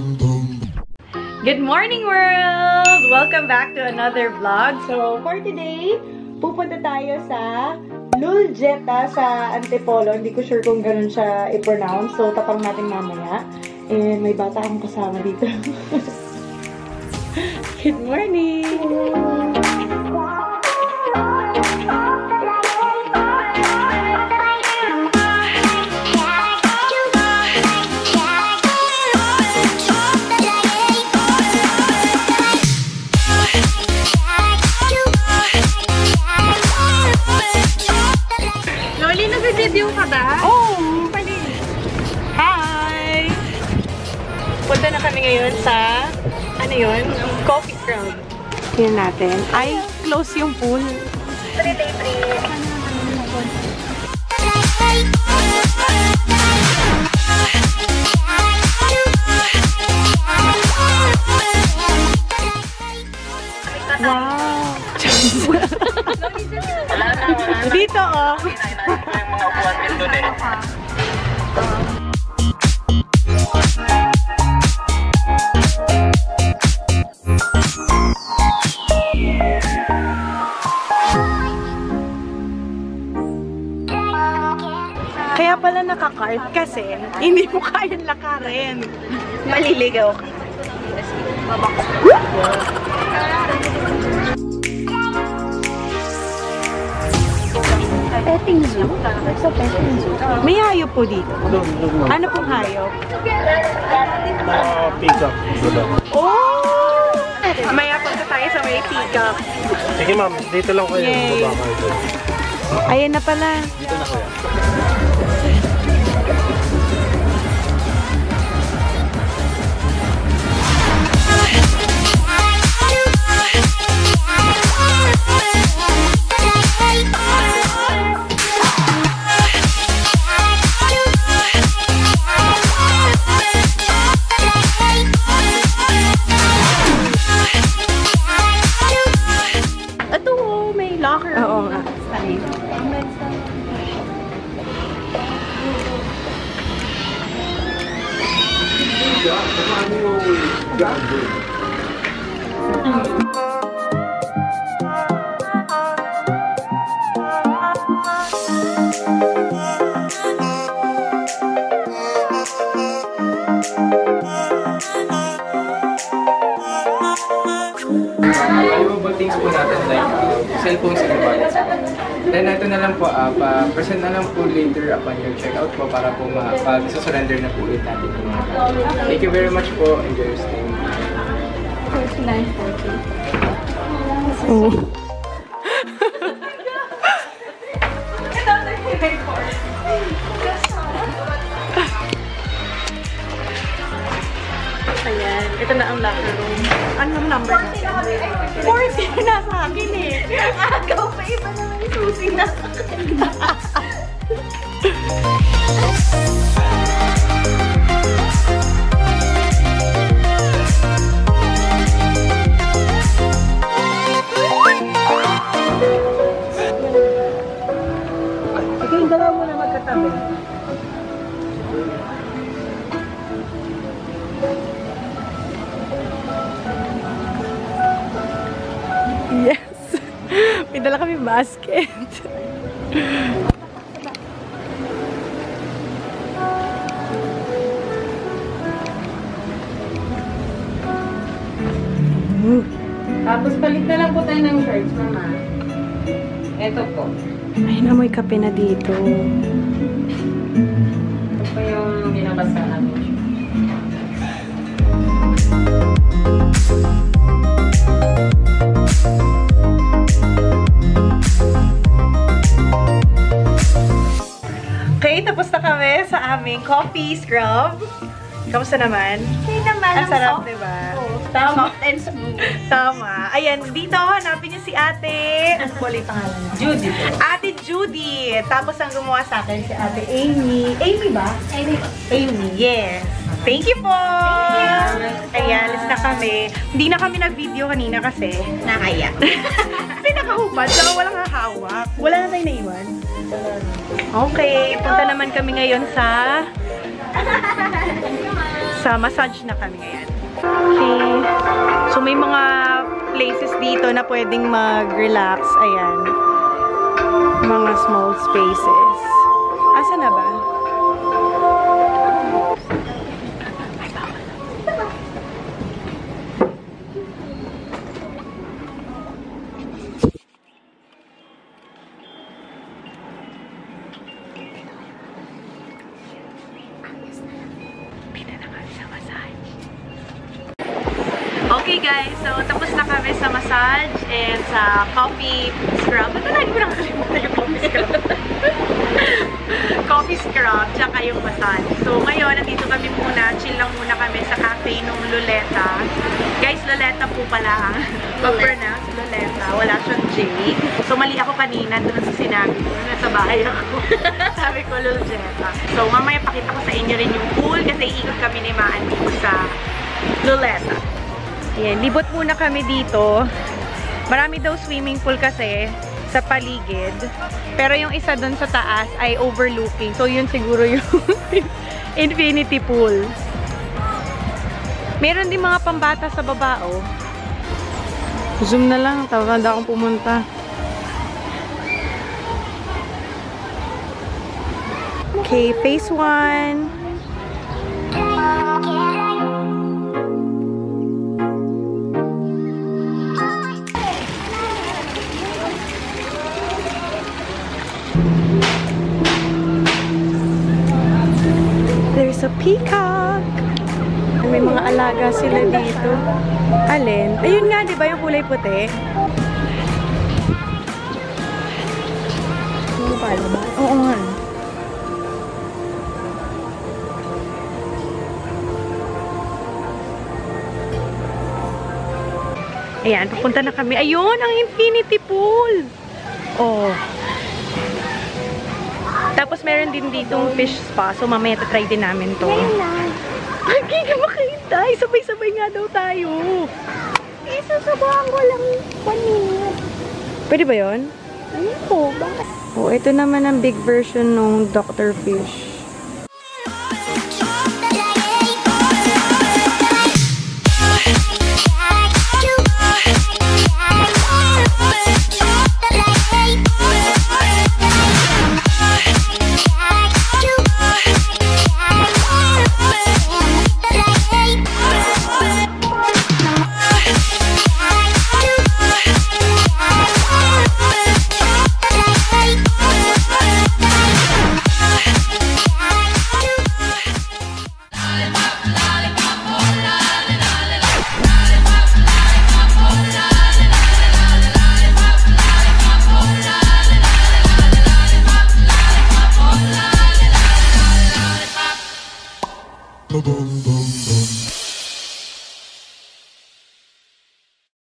Good morning, world! Welcome back to another vlog. So, for today, pupunta tayo sa Luljeta sa Antipolo. Hindi ko sure kung ganun siya i-pronounce. So, tapang natin mamaya. And may bata akong kasama dito. Good morning! Loli, Tingnan natin. Ay, close yung pool. Wow! Dito, oh. Kaya pala nakakart kasi hindi mo kayang lakarin. Maliligaw ka. Petting zoo? Sa petting zoo. May hayop po dito. Ano pong hayop? Uh, pick up. Oh! Maya punta tayo sa may peacock. Sige ma'am, dito lang kayo. Yay. Kayo. Ayan na pala. Dito na kuya. Valuable things po natin like cellphones and po. Then ito na lang po, uh, pa-present na lang po later upon your checkout po para po ma pag surrender na po ulit natin yung mga. Thank you very much po. Enjoy your stay. Oh. Ayan. Ito na ang locker room. Ano ang number natin? 40 na sa akin eh. Iba naman yung susi na. Yung dalawa mo na magkatabi. Basket. Tapos palit na lang po tayo ng shirts, mama. Ito po. Ay, namoy kape na dito. Ito po yung binabasa namin. Okay, tapos na kami sa aming coffee scrub. Kamusta naman? Hindi naman Ang sarap, di ba? Tama. Soft and smooth. Tama. Ayan, dito, hanapin niyo si ate. Ano po ulit pangalan niya? Judy. Ate Judy. Tapos ang gumawa sa akin si ate Amy. Amy ba? Amy. Amy, yes. Thank you po! Ayan, alis na kami. Hindi na kami nag-video kanina kasi Nakaya. kasi nakahubad, so walang hahawak. Wala na tayo naiwan. Okay, punta naman kami ngayon sa Sa massage na kami ngayon. Okay. So, may mga places dito na pwedeng mag-relax. Ayan. Mga small spaces. Asa na ba? Okay guys, so tapos na kami sa massage and sa coffee scrub. Ito lagi ko nakakalimutan yung coffee scrub. coffee scrub, tsaka yung massage. So ngayon, nandito kami muna, chill lang muna kami sa cafe nung Loleta. Guys, Loleta po pala ang pag-pronounce Loleta. Wala siyang J. So mali ako kanina doon sa sinabi ko. Nasa bahay ako. Sabi ko Loleta. So mamaya pakita ko sa inyo rin yung pool kasi iikot kami ni Maan dito sa Loleta. Ayan, libot muna kami dito. Marami daw swimming pool kasi sa paligid. Pero yung isa doon sa taas ay overlooking. So, yun siguro yung infinity pool. Meron din mga pambata sa baba, oh. Zoom na lang. Tawag na akong pumunta. Okay, phase 1. Peacock. May mga alaga sila dito. Alin? Ayun nga, di ba yung kulay puti? Ano ba? Oo nga. Ayan, pupunta na kami. Ayun, ang infinity pool! Oh. Tapos meron din ditong fish spa. So mamaya try din namin to. Ay, ka makahintay. Sabay-sabay nga daw tayo. Isusubukan ko lang 1 minute. Pwede ba yon? Ano po? Bakit? Oh, ito naman ang big version ng Dr. Fish.